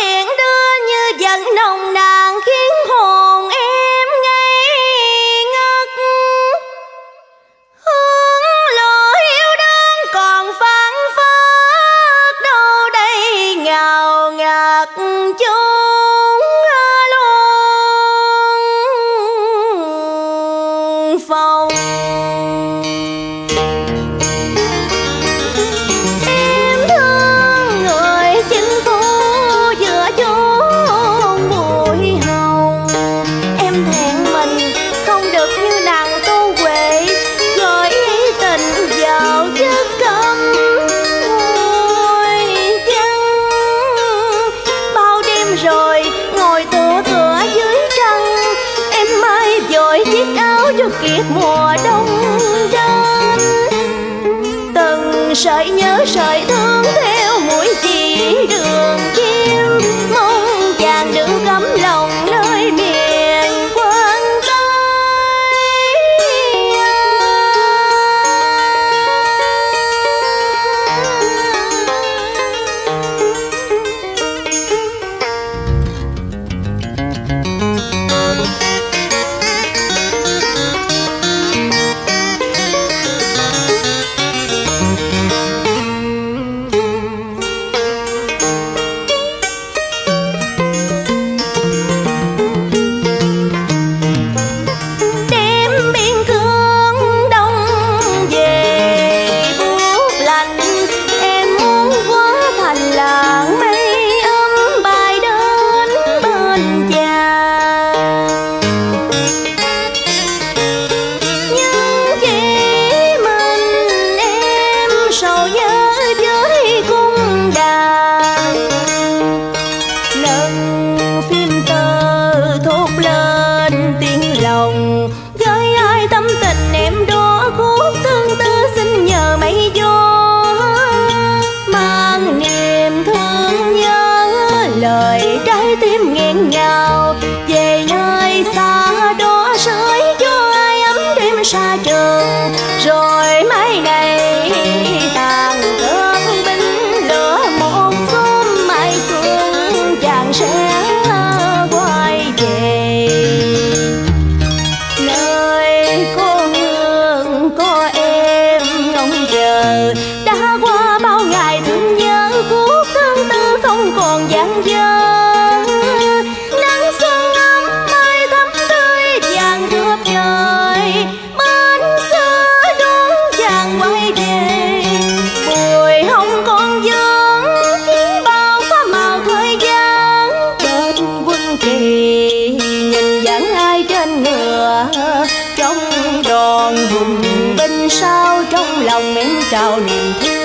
thiên đức sợi nhớ sợi thương theo mũi chỉ đường. chi 鸟 lòng miếng trào niềm thương.